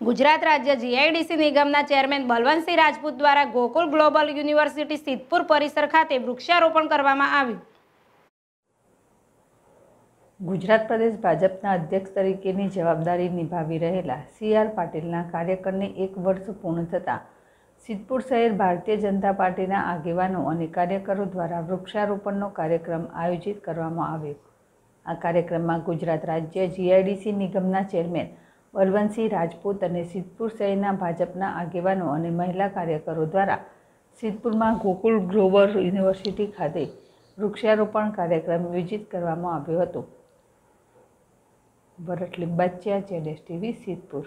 ગુજરાત રાજ્ય જીઆઈડીસી નિગમના ચેરમેન બલવંતસિંહ રાજપૂત દ્વારા ગોકુલ ગ્લોબલ યુનિવર્સિટી સિદ્ધપુર પરિસર ખાતે વૃક્ષારોપણ કરવામાં આવ્યું. ગુજરાત પ્રદેશ ભાજપના અધ્યક્ષ તરીકેની જવાબદારી નિભાવી રહેલા સી આર પાટીલના કાર્યકરને એક વર્ષ પૂર્ણ થતાં સિદ્ધપુર શહેર ભારતીય જનતા પાર્ટીના આગેવાનો અને કાર્યકરો દ્વારા વૃક્ષારોપણનો કાર્યક્રમ આયોજિત કરવામાં આવ્યો. આ કાર્યક્રમમાં ગુજરાત રાજ્ય જીઆઈડીસી નિગમના ચેરમેન બલવંતસિંહ રાજપૂત અને સિદ્ધપુર શહેરના ભાજપના આગેવાનો અને મહિલા કાર્યકરો દ્વારા સિદ્ધપુરમાં ગોકુલ ગ્રોવર યુનિવર્સિટી ખાતે વૃક્ષારોપણ કાર્યક્રમ આયોજિત કરવામાં આવ્યો હતો. ભરત લિંબાચિયા જેડેસ ટીવી, સિદ્ધપુર.